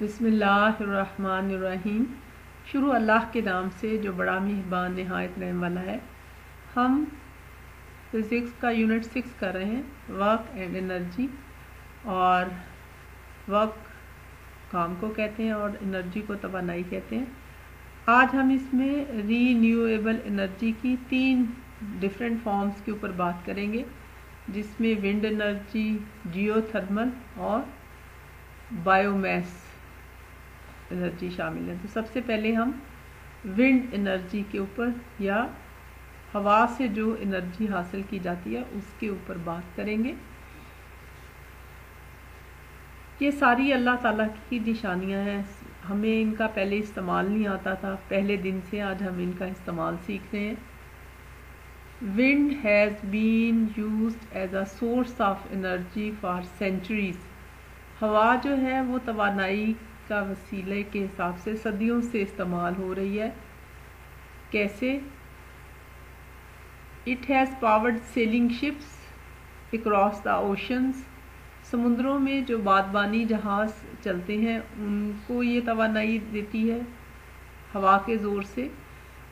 बिसमीम शुरू अल्लाह के नाम से, जो बड़ा मेहरबान, नहायत रहने वाला है। हम फिज़िक्स का यूनिट सिक्स कर रहे हैं वर्क एंड एनर्जी और वर्क काम को कहते हैं और एनर्जी को तवानाई कहते हैं। आज हम इसमें रीन्यूएबल एनर्जी की तीन डिफरेंट फॉर्म्स के ऊपर बात करेंगे, जिसमें विंड एनर्जी जियोथर्मल और बायोमैस एनर्जी शामिल है। तो सबसे पहले हम विंड एनर्जी के ऊपर या हवा से जो एनर्जी हासिल की जाती है, उसके ऊपर बात करेंगे। ये सारी अल्लाह ताला की निशानियाँ हैं। हमें इनका पहले इस्तेमाल नहीं आता था। पहले दिन से आज हम इनका इस्तेमाल सीख रहे हैं। Wind has been use as a source of energy for centuries हवा जो है, वो तोानाई का वसीले के हिसाब से सदियों से इस्तेमाल हो रही है। कैसे? It has powered sailing ships across the oceans समुद्रों में जो बादबानी जहाज़ चलते हैं, उनको ये तोानाई देती है हवा के ज़ोर से।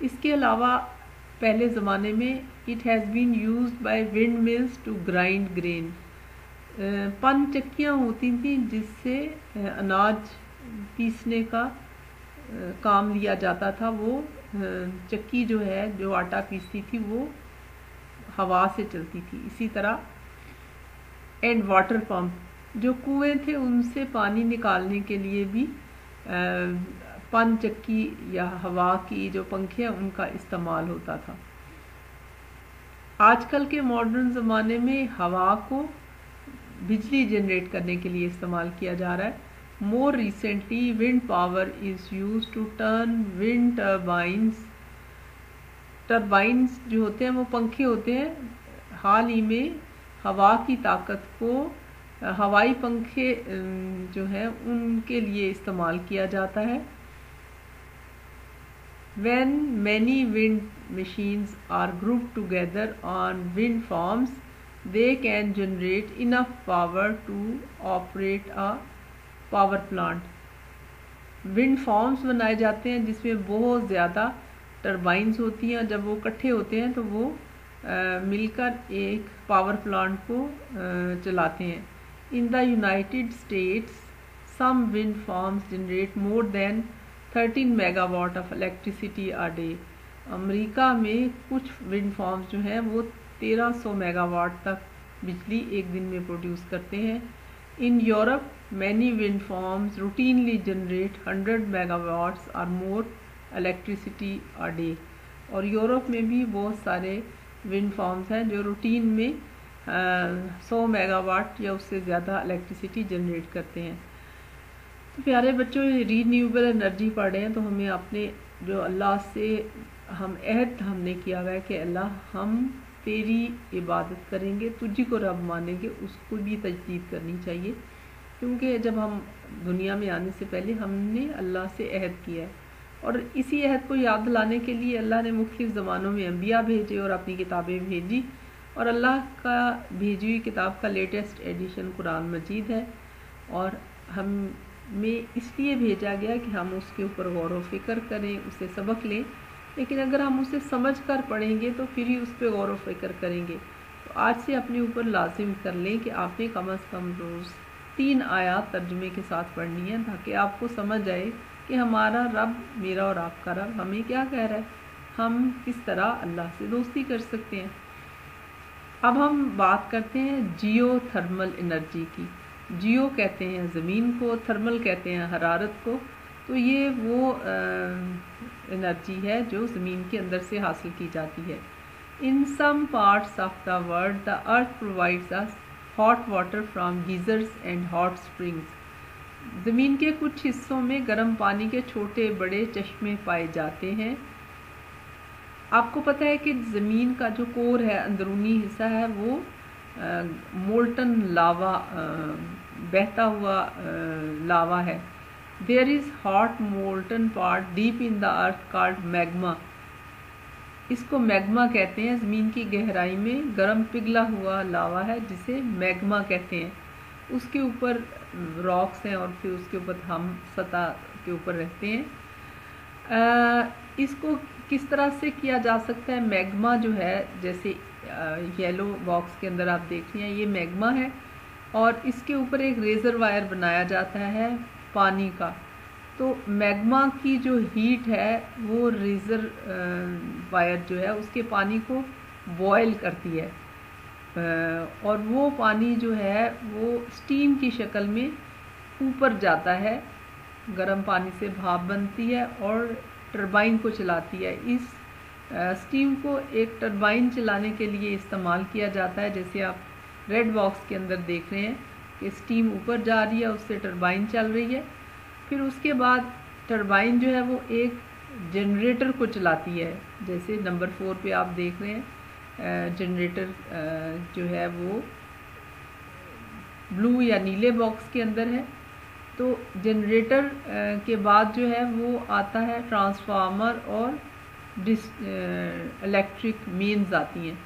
इसके अलावा, पहले ज़माने में it has been use by windmills to grind grain पन चक्कियाँ होती थी जिससे अनाज पीसने का काम लिया जाता था, वो चक्की जो है, जो आटा पीसती थी, वो हवा से चलती थी। इसी तरह एंड वाटर पंप, जो कुएँ थे, उनसे पानी निकालने के लिए भी पन चक्की या हवा की जो पंखे हैं, उनका इस्तेमाल होता था। आजकल के मॉडर्न ज़माने में हवा को बिजली जनरेट करने के लिए इस्तेमाल किया जा रहा है। More recently, wind power is used to turn wind turbines. Turbines जो होते हैं वो पंखे होते हैं हाल ही में हवा की ताकत को हवाई पंखे जो हैं उनके लिए इस्तेमाल किया जाता है when many wind machines are grouped together on wind farms they can generate enough power to operate a power plant wind farms बनाए जाते हैं जिसमें बहुत ज़्यादा टर्बाइंस होती हैं। जब वो इकट्ठे होते हैं तो वो मिलकर एक पावर प्लांट को चलाते हैं। In the United States some wind farms generate more than 13 megawatt of electricity a day America में कुछ विंड फॉर्म्स जो हैं वो 1300 मेगावाट तक बिजली एक दिन में प्रोड्यूस करते हैं। In Europe Many wind farms routinely generate 100 megawatts or more electricity a day. और यूरोप में भी बहुत सारे विंड फार्म्स हैं जो रूटीन में सौ मेगावाट या उससे ज़्यादा इलेक्ट्रिसिटी जनरेट करते हैं तो प्यारे बच्चों रीन्यूएबल एनर्जी पढ़ रहे हैं तो हमें अपने जो अल्लाह से हम अहद हमने किया हुआ है कि अल्लाह हम तेरी इबादत करेंगे, तुझी को रब मानेंगे, उसको भी तजदीद करनी चाहिए। क्योंकि जब हम दुनिया में आने से पहले हमने अल्लाह से अहद किया है। और इसी अहद को याद दिलाने के लिए अल्लाह ने मुख्तलिफ़ ज़मानों में अम्बिया भेजे और अपनी किताबें भेजी। और अल्लाह का भेजी हुई किताब का लेटेस्ट एडिशन कुरान मजीद है। और हम में इसलिए भेजा गया कि हम उसके ऊपर गौर व फ़िक्र करें, उसे सबक लें। लेकिन अगर हम उसे समझ कर पढ़ेंगे तो फिर ही उस पर गौर व फ़िक्र करेंगे। तो आज से अपने ऊपर लाजिम कर लें कि आपने कम अज़ कम रोज़ तीन आयात तर्जुमे के साथ पढ़नी है, ताकि आपको समझ आए कि हमारा रब मेरा और आपका रब हमें क्या कह रहा है। हम किस तरह अल्लाह से दोस्ती कर सकते हैं। अब हम बात करते हैं जियो थर्मल एनर्जी की। जियो कहते हैं ज़मीन को, थर्मल कहते हैं हरारत को। तो ये वो एनर्जी है जो ज़मीन के अंदर से हासिल की जाती है। In some parts of the world, the earth provides us hot water from geysers and hot springs. ज़मीन के कुछ हिस्सों में गर्म पानी के छोटे बड़े चश्मे पाए जाते हैं। आपको पता है कि ज़मीन का जो कोर है, अंदरूनी हिस्सा है, वो मोल्टन लावा बहता हुआ लावा है। There is hot molten part deep in the earth called magma इसको मैग्मा कहते हैं। ज़मीन की गहराई में गर्म पिघला हुआ लावा है जिसे मैग्मा कहते हैं। उसके ऊपर रॉक्स हैं और फिर उसके ऊपर हम सतह के ऊपर रहते हैं। आ, इसको किस तरह से किया जा सकता है? मैग्मा जो है जैसे येलो बॉक्स के अंदर आप देख रहे हैं ये मैग्मा है। और इसके ऊपर एक रेज़र वायर बनाया जाता है। पानी का। तो मैग्मा की जो हीट है, वो रेज़र वायर जो है, उसके पानी को बॉयल करती है। और वो पानी जो है, वो स्टीम की शक्ल में ऊपर जाता है, गर्म पानी से भाप बनती है और टरबाइन को चलाती है। इस स्टीम को एक टरबाइन चलाने के लिए इस्तेमाल किया जाता है, जैसे आप रेड बॉक्स के अंदर देख रहे हैं। कि स्टीम ऊपर जा रही है, उससे टरबाइन चल रही है। फिर उसके बाद टरबाइन जो है वो एक जनरेटर को चलाती है। जैसे नंबर फोर पे आप देख रहे हैं जनरेटर जो है वो ब्लू या नीले बॉक्स के अंदर है। तो जनरेटर के बाद जो है वो आता है ट्रांसफार्मर और डिस इलेक्ट्रिक मेन्स आती हैं।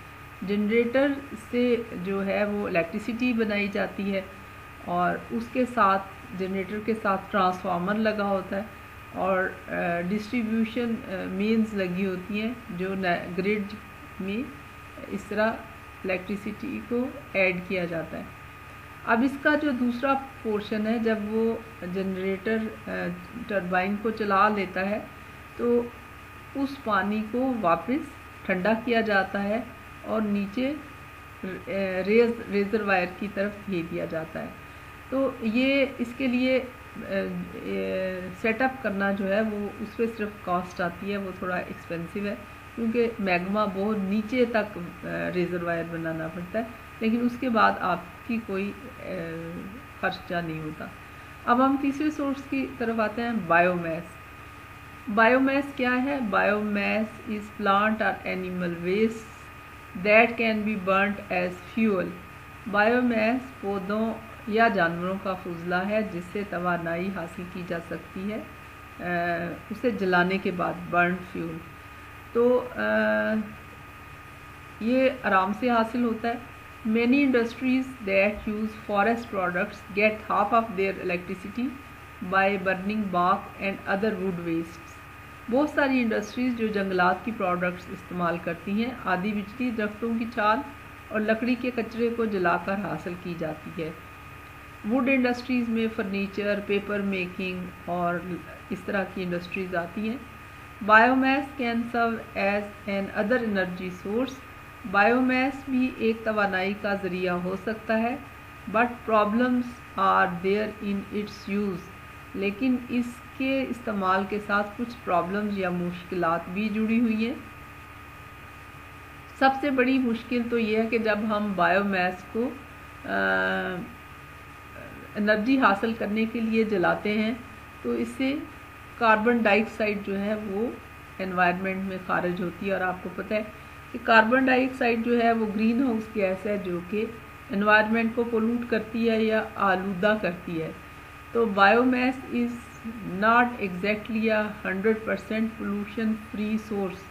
जनरेटर से जो है वो इलेक्ट्रिसिटी बनाई जाती है। और उसके साथ जनरेटर के साथ ट्रांसफार्मर लगा होता है और डिस्ट्रीब्यूशन मेन्स लगी होती हैं जो ग्रिड में इस तरह इलेक्ट्रिसिटी को ऐड किया जाता है। अब इसका जो दूसरा पोर्शन है, जब वो जनरेटर टरबाइन को चला लेता है तो उस पानी को वापस ठंडा किया जाता है और नीचे रेज रेज़र वायर की तरफ़ भेज दिया जाता है। तो ये इसके लिए सेटअप करना जो है वो उस पर सिर्फ़ कॉस्ट आती है, वो थोड़ा एक्सपेंसिव है, क्योंकि मैग्मा बहुत नीचे तक रेज़र वायर बनाना पड़ता है, लेकिन उसके बाद आपकी कोई खर्चा नहीं होता। अब हम तीसरे सोर्स की तरफ़ आते हैं बायोमैस बायोमैस क्या है? बायोमैस इज़ प्लांट और animal waste that can be burned as fuel biomass पौधों या जानवरों का फजला है जिससे तोानाई हासिल की जा सकती है आ, उसे जलाने के बाद बर्न फ्यूल। तो आ, ये आराम से हासिल होता है। Many industries that use forest products get half of their electricity by burning bark and other wood waste बहुत सारी इंडस्ट्रीज़ जो जंगलात की प्रोडक्ट्स इस्तेमाल करती हैं आदि बिजली दरख्तों की छाल और लकड़ी के कचरे को जलाकर हासिल की जाती है। वुड इंडस्ट्रीज़ में फर्नीचर पेपर मेकिंग और इस तरह की इंडस्ट्रीज़ आती हैं। Biomass can serve as an other energy source biomass भी एक तोानाई का ज़रिया हो सकता है but problems are there in its use लेकिन इसके इस्तेमाल के साथ कुछ प्रॉब्लम्स या मुश्किल भी जुड़ी हुई हैं। सबसे बड़ी मुश्किल तो यह है कि जब हम बायोमैस को आ, एनर्जी हासिल करने के लिए जलाते हैं तो इससे कार्बन डाइऑक्साइड जो है वो एनवायरनमेंट में खारिज होती है। और आपको पता है कि कार्बन डाइऑक्साइड जो है वो ग्रीन हाउस गैस है जो कि एनवायरनमेंट को पोलूट करती है या आलूदा करती है। तो biomass is not exactly a hundred percent pollution free source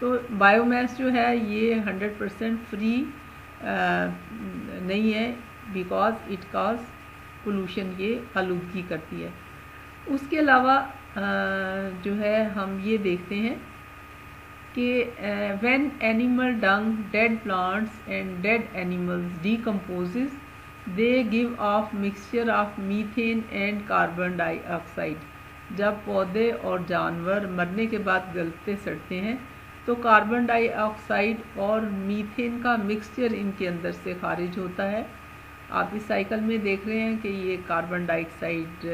तो बायोमैस जो है ये हंड्रेड परसेंट फ्री नहीं है बिकॉज़ इट कॉज पोलूशन ये आलूदगी करती है। उसके अलावा जो है, हम ये देखते हैं कि when animal dung dead plants and dead animals decomposes they give off mixture of methane and carbon dioxide जब पौधे और जानवर मरने के बाद गलते सड़ते हैं तो कार्बन डाइऑक्साइड और मीथेन का मिक्सचर इनके अंदर से खारिज होता है। आप इस साइकिल में देख रहे हैं कि ये कार्बन डाइऑक्साइड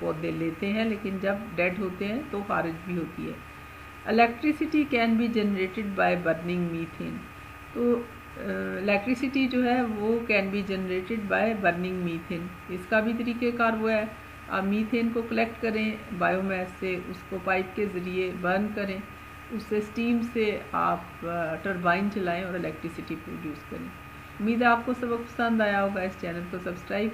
पौधे लेते हैं, लेकिन जब डेड होते हैं तो खारिज भी होती है। Electricity can be generated by burning methane तो इलेक्ट्रिसिटी जो है वो can be generated by burning methane इसका भी तरीक़ेकार वो है। आप मीथेन को कलेक्ट करें बायोमैस से उसको पाइप के ज़रिए बर्न करें। उससे स्टीम से आप टरबाइन चलाएँ और इलेक्ट्रिसिटी प्रोड्यूस करें। उम्मीद है आपको सबक पसंद आया होगा इस चैनल को सब्सक्राइब।